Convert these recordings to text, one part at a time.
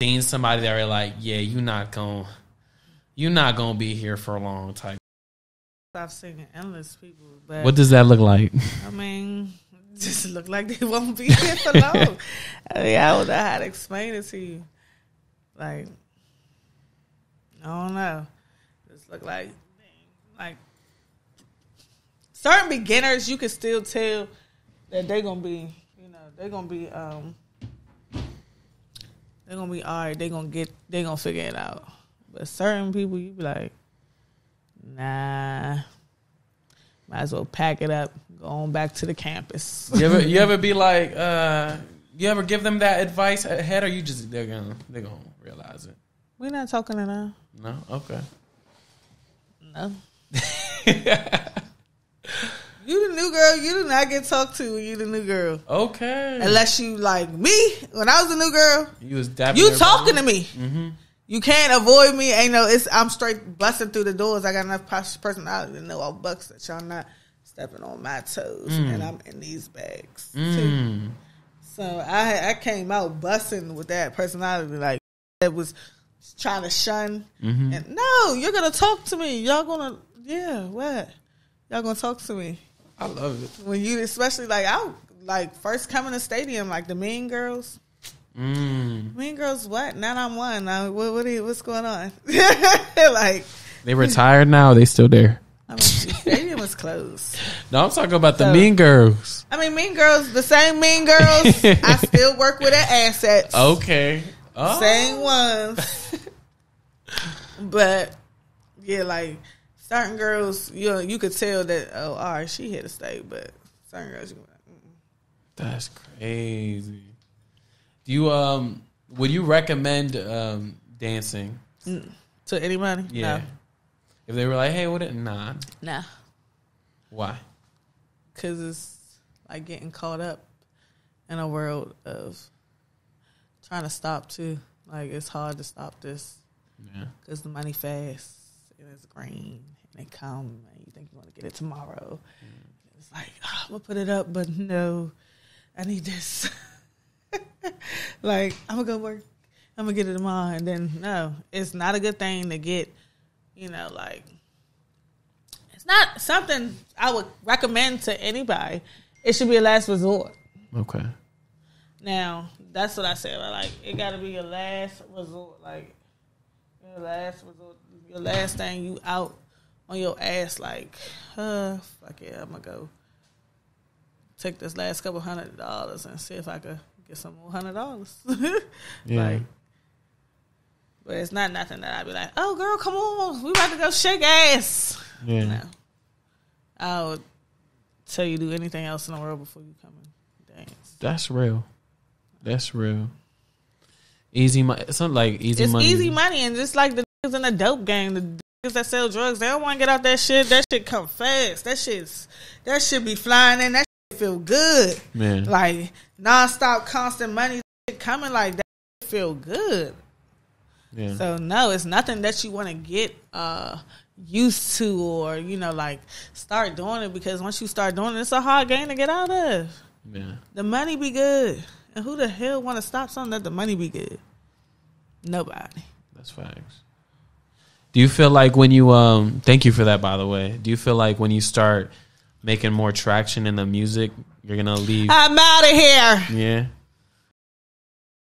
seen somebody that are like, yeah, you not gonna, you not gonna be here for a long time. I've seen endless people, but What does that look like? I mean, just look like they won't be here for long. I, mean, I don't know how to explain it to you. Like, I don't know. Just look like, like certain beginners, you can still tell that they're gonna be, you know, they're gonna be, um, they're gonna be all right. They're gonna get, they're gonna figure it out. But certain people, you be like, nah. Might as well pack it up, go on back to the campus. You ever, you ever be like, uh, you ever give them that advice ahead, or you just they're gonna they're gonna realize it? We're not talking to them. No, okay. No. you the new girl. You do not get talked to when you the new girl. Okay. Unless you like me. When I was a new girl, you was dapping you everybody talking to me. Mhm. You can't avoid me. Ain't no. It's I'm straight busting through the doors. I got enough personality to know all bucks that y'all not stepping on my toes, Mm. and I'm in these bags too. Mm. So I I came out busting with that personality, like that was trying to shun. Mhm. And no, you're gonna talk to me. Y'all gonna yeah, what? Y'all gonna talk to me I love it. when you, especially like I like first coming to stadium, like the Mean Girls. Mm. Mean Girls, what? Not on one. Now, what? What? Are, what's going on? like They retired now. They still there. I mean, the stadium was closed. No, I'm talking about the Mean Girls. I mean, Mean Girls, the same Mean Girls. I still work with their assets. Okay. Oh. Same ones. but yeah, like certain girls, you know, you could tell that oh, all right, she here to stay. But certain girls, you like, mm. That's crazy. Do you um would you recommend um dancing? to anybody, Yeah. If they were like, hey, what it nah. nah, Why? because it's like getting caught up in a world of trying to stop too. Like it's hard to stop this Yeah. because the money fast and it's green and it come and you think you want to get it tomorrow. It's like "Ah, I'm gonna put it up, but no, I need this. like I'm gonna go work. I'm gonna get it tomorrow, and then no, it's not a good thing to get. You know, like it's not something I would recommend to anybody. It should be a last resort. Okay. Now, that's what I said. Like, it got to be a last resort. Like, your last resort, your last thing you out on your ass. Like, uh, fuck it, I'm gonna go take this last couple hundred dollars and see if I could get some more hundred dollars. Yeah. Like, but it's not nothing that I'd be like, oh girl, come on, we about to go shake ass. Yeah. No, I would tell you do anything else in the world before you come and dance. That's real. That's real. Easy money. It's not like easy it's money. easy money, and just like the niggas in the dope gang, the niggas that sell drugs, they don't want to get out that shit. That shit come fast. That shit's that shit be flying in. That shit feel good. Man. Like nonstop, constant money shit coming like that. Feel good. Yeah. So no, it's nothing that you want to get uh used to or you know like start doing it because once you start doing it, it's a hard game to get out of. yeah. The money be good, and who the hell want to stop something that the money be good? Nobody. That's facts. Do you feel like when you um thank you for that by the way. Do you feel like when you start making more traction in the music, you're gonna leave I'm out of here. Yeah.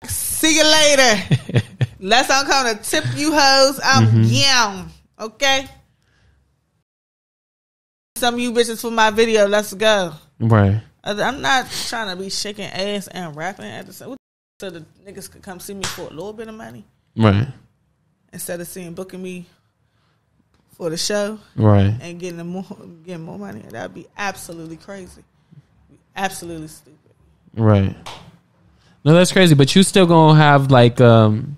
See you later. Unless I'm to tip you hoes, I'm Mhm. down. Okay. Some of you bitches for my video. Let's go. Right. I'm not trying to be shaking ass and rapping at the same. So the niggas could come see me for a little bit of money Right. instead of seeing booking me for the show Right. and getting more getting more money. That'd be absolutely crazy. Absolutely stupid. Right. No, that's crazy. But you still gonna have like um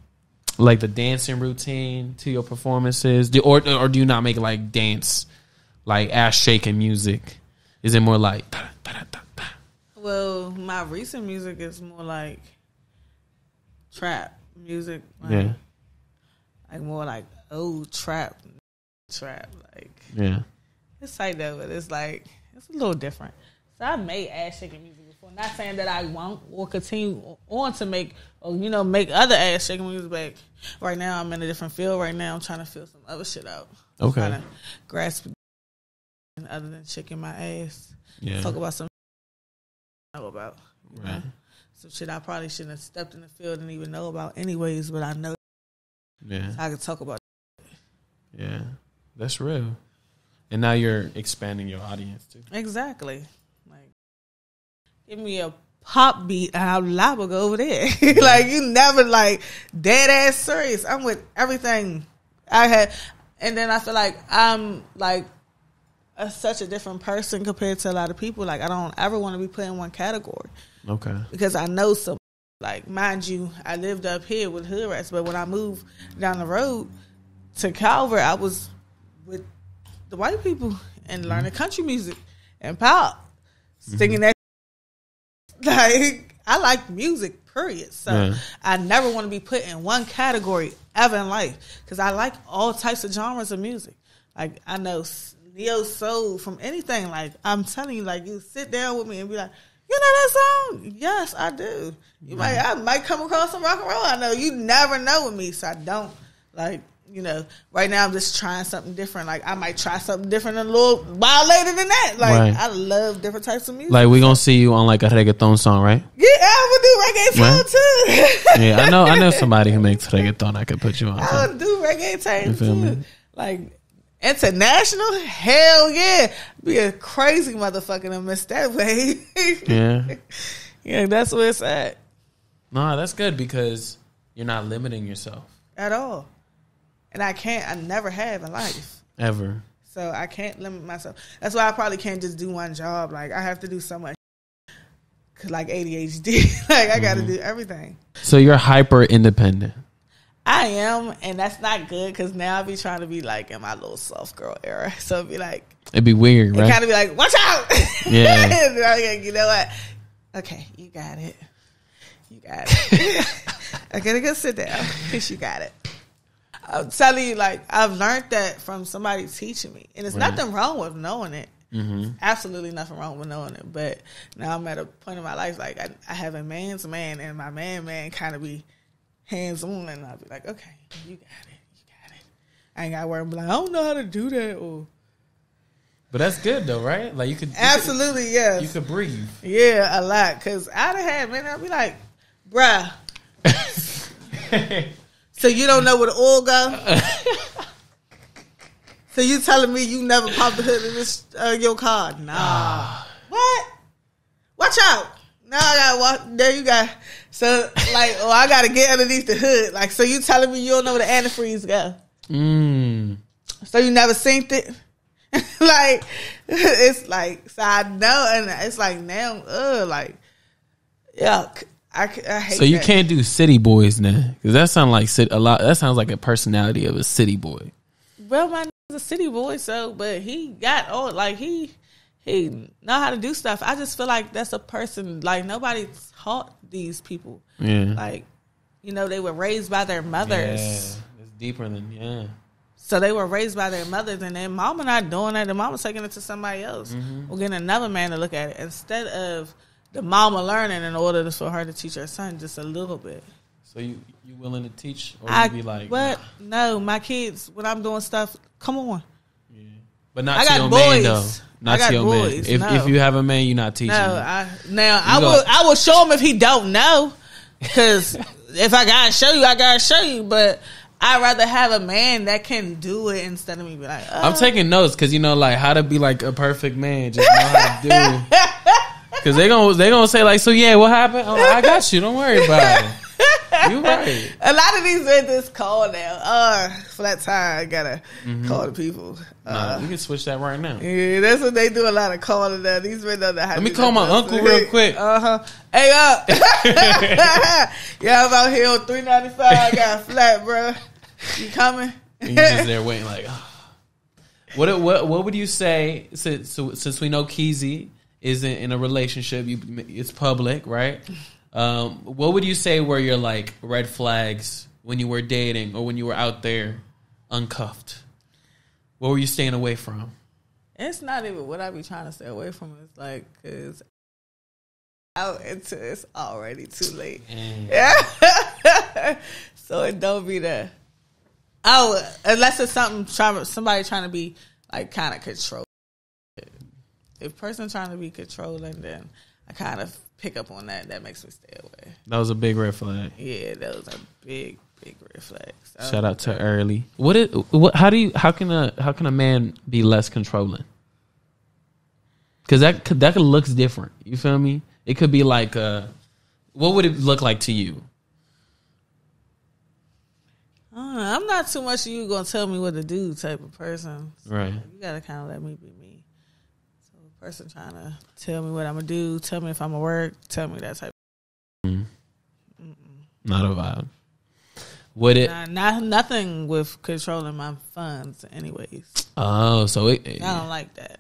like the dancing routine to your performances, do, or or do you not make like dance like ass shaking music? Is it more like da, da, da, da, da? Well, my recent music is more like trap music. Like, yeah like more like old trap, trap. Like yeah it's like that, but it's like it's a little different. So I made ass shaking music before. Not saying that I won't or continue on to make or you know make other ass shaking music. But right now I'm in a different field. Right now I'm trying to feel some other shit out. Okay. Trying to grasp other than shaking my ass. Yeah. Talk about some know about. Right. know? Some shit I probably shouldn't have stepped in the field and even know about anyways, but I know Yeah. I could talk about Yeah. That's real. And now you're expanding your audience too. Exactly. Like, give me a pop beat and I'll liable go over there. like, you never like dead ass serious. I'm with everything I had, and then I feel like I'm like a, such a different person compared to a lot of people. Like, I don't ever want to be put in one category Okay. because I know some. Like, mind you, I lived up here with hood rats, but when I moved down the road to Calvert, I was with the white people and mm-hmm. learning country music and pop, mm-hmm. singing that. Like, I like music, period. So Yeah. I never want to be put in one category ever in life because I like all types of genres of music. Like, I know neo soul from anything. Like, I'm telling you, like, you sit down with me and be like, you know that song? Yes, I do. You might, mm-hmm. I might come across some rock and roll. I know you never know with me, so I don't like. You know, right now I'm just trying something different. Like I might try something different a little while later than that. Like Right. I love different types of music. Like we gonna see you on like a reggaeton song, right? yeah, I would do reggaeton Right. too. Yeah, I know. I know somebody who makes reggaeton. I could put you on. I would do reggaeton too. me? Like international, hell yeah, be a crazy motherfucker to miss that way. Yeah. yeah, that's where it's at Nah, that's good because you're not limiting yourself at all. And I can't. I never have in life. ever. So I can't limit myself. That's why I probably can't just do one job. Like I have to do so much. 'Cause, Like ADHD, like I got to mm-hmm. do everything. So you're hyper independent. I am, and that's not good because now I be trying to be like in my little soft girl era. So it'd be like, It'd be weird, right? kind of be like, watch out. Yeah. Like, you know what? Okay, you got it. You got it. I gotta go sit down because you got it. I'm telling you, like I've learned that from somebody teaching me, and it's Right. nothing wrong with knowing it. hmm Absolutely nothing wrong with knowing it. But now I'm at a point in my life, like I, I have a man's man, and my man man kind of be hands on, and I'll be like, okay, you got it, you got it. I ain't got to worry. like, I don't know how to do that. Or But that's good though, right? Like you could you could- absolutely, yes. You could breathe. Yeah, a lot. Cause I'd have had men. I'd be like, bruh. So you don't know where the oil go? so you telling me you never popped the hood of this uh, your car? Nah. what? Watch out. Now I gotta walk. There you go. So like, oh, I gotta get underneath the hood. Like, so you telling me you don't know where the antifreeze go? Mm. So you never synced it? like it's like so I know, and it's like now, uh, like yuck. I hate. So you that. can't do city boys now because that sounds like a lot. That sounds like a personality of a city boy. Well, my nigga's a city boy, so but he got all like he he know how to do stuff. I just feel like that's a person like nobody taught these people. Yeah. Like you know, they were raised by their mothers. Yeah. It's deeper than yeah. So they were raised by their mothers, and then mama not doing that. The mama's taking it to somebody else, mm-hmm. or getting another man to look at it instead of the mama learning in order for her to teach her son just a little bit. So you you willing to teach or I you be like what? No, my kids when I'm doing stuff, come on. Yeah. But not I to got your boys. man though. Not to your man. If no. if you have a man, you're not teaching. No, him. I now I You will I will show him if he don't know, because if I gotta show you, I gotta show you. But I'd rather have a man that can do it instead of me be like, I'm oh. taking notes because you know, like how to be like a perfect man. Just know how to do. Because they gonna they gonna say like, so yeah, what happened? I'm I got you. Don't worry about it. You right. A lot of these men just call now. Uh, flat tire, I gotta call the people. Nah, Uh, we can switch that right now. yeah, that's what they do. A lot of calling now. These men know how. Let me call my uncle real quick. Uh huh. Hey up. yeah, I'm out here on three ninety five. I got flat, bro. You coming? And you just there waiting like. What what what would you say since so, since we know Kezzy isn't in a relationship, you it's public, right? Um, what would you say were your like red flags when you were dating or when you were out there uncuffed? What were you staying away from? It's not even what I be trying to stay away from. It's like because out into it's already too late. Yeah. so it don't be there. Oh, unless it's something trying somebody trying to be like kind of control. If person trying to be controlling, then I kind of pick up on that. That makes me stay away. That was a big red flag. Yeah, that was a big, big red flags. I Shout out to early. What it? What? How do you? How can a? How can a man be less controlling? Because that that looks different. You feel me? It could be like, uh, what would it look like to you? Know, I'm not too much of you gonna tell me what to do type of person. So Right. You gotta kind of let me be me. Person trying to tell me what I'm gonna do, tell me if I'm gonna work, tell me that type. Not a vibe. Would it? Nah, not nothing with controlling my funds, anyways. Oh, so it. I don't like that.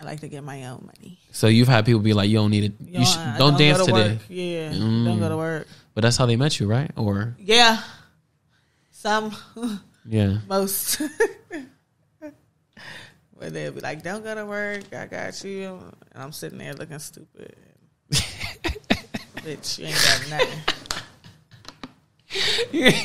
I like to get my own money. So you've had people be like, "You don't need it. You, know, should, I don't, dance to today." work. Yeah, Mm. don't go to work. But that's how they met you, right? Or Yeah, some, yeah. most. Where they'll be like, "Don't go to work. I got you," and I'm sitting there looking stupid. Bitch, you ain't got nothing.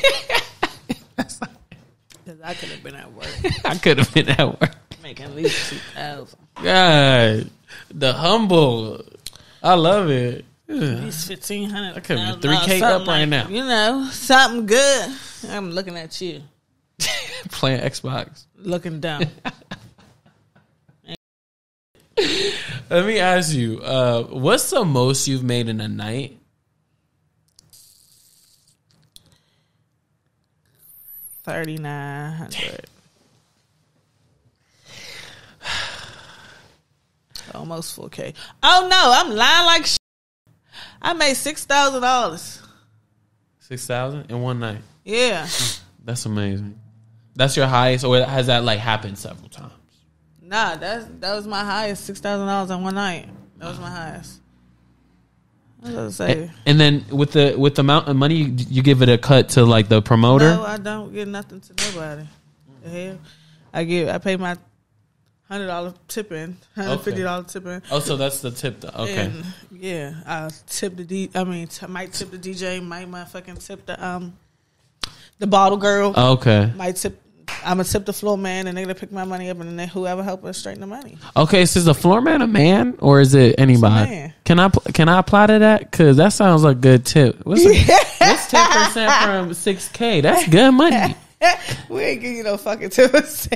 Because I could have been at work I could have been at work. making at least two thousand, God, the humble. I love it. at least fifteen hundred. I could be 3K up right now. You know, something good. I'm looking at you, Playing Xbox. looking down. Let me ask you, uh, what's the most you've made in a night? Thirty nine hundred. Almost four K. Oh no, I'm lying like sh- I made six thousand dollars. Six thousand in one night. Yeah. That's amazing. That's your highest, or has that like happened several times? Nah, that's that was my highest, six thousand dollars on one night. That was my highest. I was gonna say And then with the with the amount of money, you, you give it a cut to like the promoter. No, I don't get nothing to nobody. The hell? I give I pay my hundred dollar tipping, hundred fifty dollar tipping. Oh, so that's the tip. Though. Okay. And yeah, I tip the D. I mean, t- might tip the DJ. Might motherfucking tip the um the bottle girl. Okay. Might tip. I'm gonna tip the floor man, and they're gonna pick my money up, and then whoever help us straighten the money. Okay. So is the floor man a man or is it anybody? Can I can I apply to that? Because that sounds like good tip. What's ten percent from six k? That's good money. we ain't giving you no fucking tip. but that's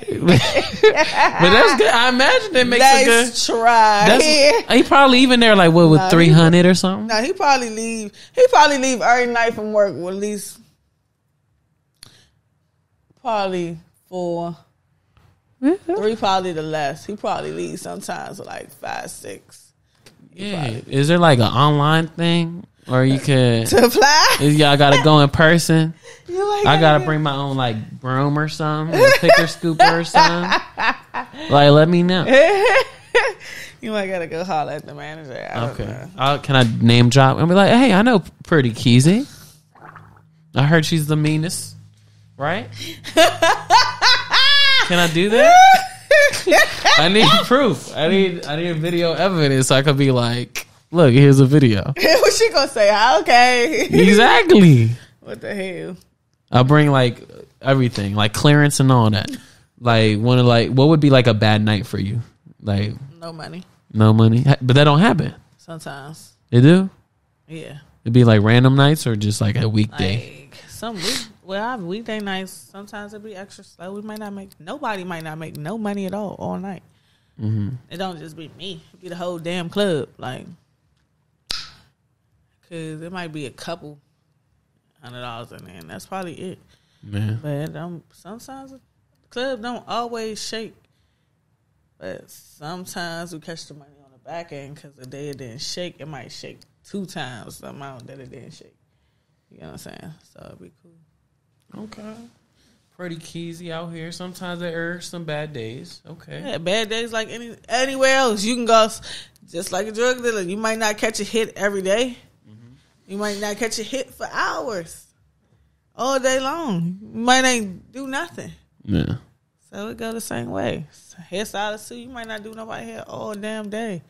good. I imagine it makes a good. Try. That's, he probably even there like what with three hundred or something. No, he probably leave. He probably leave every night from work with at least probably four, three, probably the less. He probably leaves sometimes with like five, six Yeah. Is there like an online thing or you could? to fly. Is y'all gotta go in person? You like I gotta bring my own like broom or something, or picker scooper or something. Like, let me know. You might gotta go holler at the manager. I Okay. know. Uh, can I name drop and be like, hey, I know Pretty Kezzy. I heard she's the meanest, right? Can I do that? I need proof. I need I need video evidence. So I could be like, look, here's a video. what she gonna say? Ah, okay. Exactly. what the hell? I'll bring like everything, like clearance and all that. Like, one of like, what would be like a bad night for you? Like, No money. no money, but that don't happen. Sometimes. It do. Yeah. It'd be like random nights or just like a weekday. Like some week, well, have weekday nights. Sometimes it be extra slow. We might not make nobody might not make no money at all all night. hmm It don't just be me. It be the whole damn club. Like, cause it might be a couple hundred dollars in there, and that's probably it. Man, But don't, sometimes the club don't always shake. But sometimes we catch the money on the back end because the day it didn't shake, it might shake two times the amount that it didn't shake. You know what I'm saying? So it'd be cool. Okay. Pretty Kezzy out here. Sometimes there are some bad days. Okay. Yeah, bad days like any anywhere else. You can go just like a drug dealer. You might not catch a hit every day. Mm-hmm. You might not catch a hit for hours, all day long. You might ain't do nothing. Yeah. So it go the same way. Hairstylist too. You might not do nobody hair all damn day.